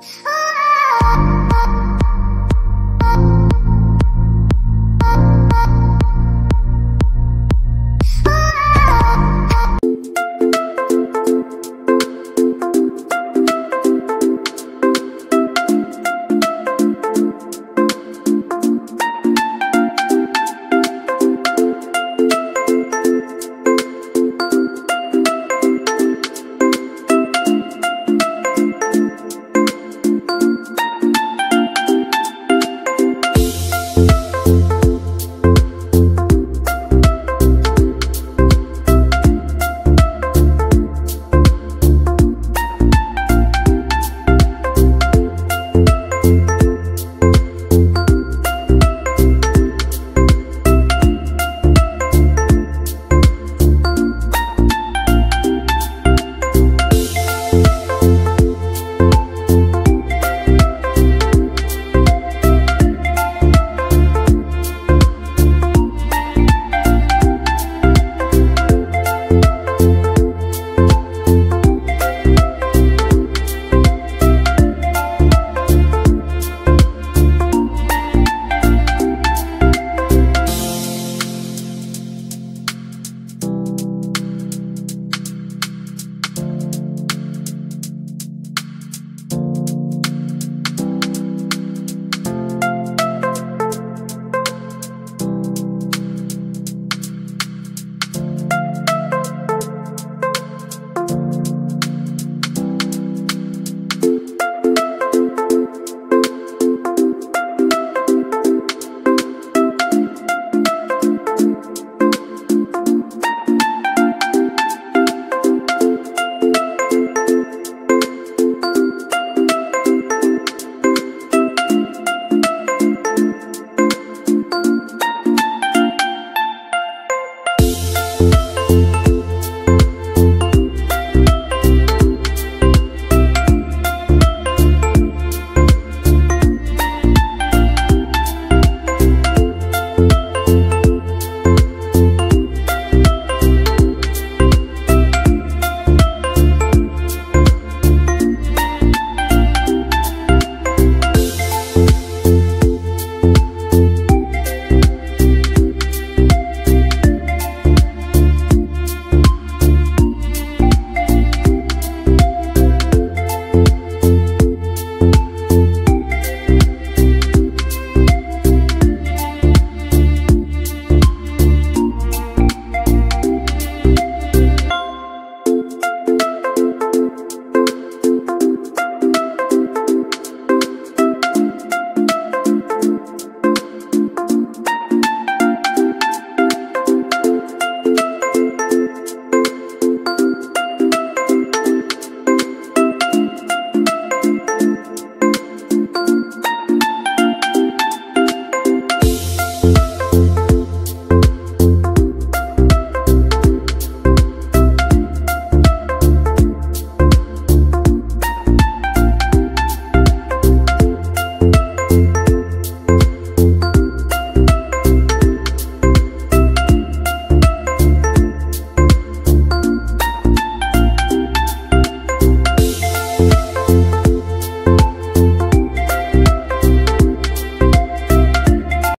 Ha!